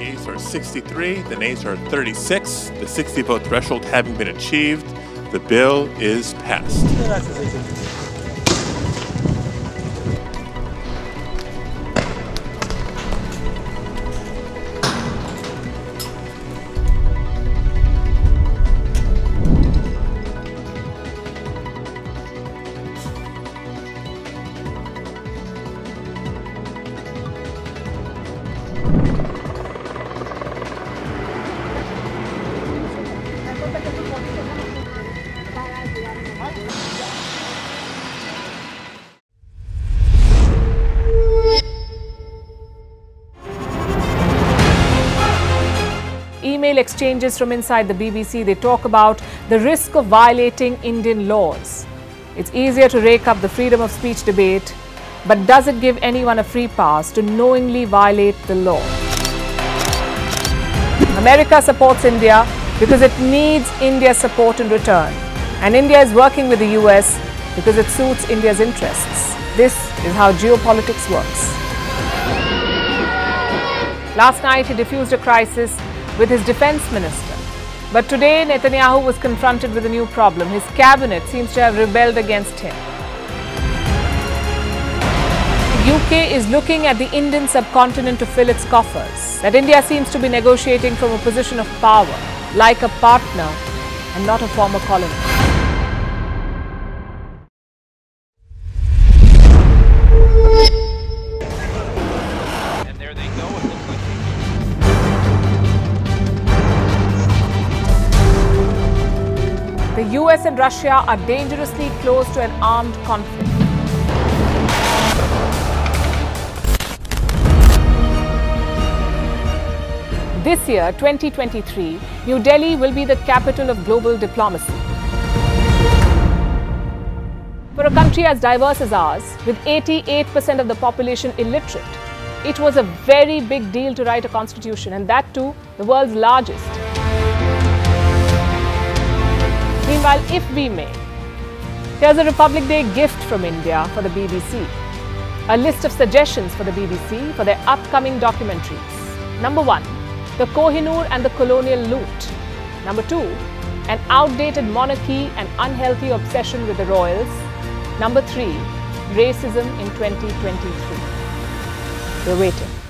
yeas are 63, the nays are 36. The 60 vote threshold having been achieved, the bill is passed. Email exchanges from inside the BBC, they talk about the risk of violating Indian laws. It's easier to rake up the freedom of speech debate, but does it give anyone a free pass to knowingly violate the law? America supports India because it needs India's support in return. And India is working with the US because it suits India's interests. This is how geopolitics works. Last night, he diffused a crisis with his defense minister. But today, Netanyahu was confronted with a new problem. His cabinet seems to have rebelled against him. The UK is looking at the Indian subcontinent to fill its coffers. That India seems to be negotiating from a position of power, like a partner and not a former colony. The US and Russia are dangerously close to an armed conflict. This year, 2023, New Delhi will be the capital of global diplomacy. For a country as diverse as ours, with 88% of the population illiterate, it was a very big deal to write a constitution, and that too, the world's largest. Meanwhile, if we may, here's a Republic Day gift from India for the BBC. A list of suggestions for the BBC for their upcoming documentaries. Number one, the Kohinoor and the colonial loot. Number two, an outdated monarchy and unhealthy obsession with the royals. Number three, racism in 2023. We're waiting.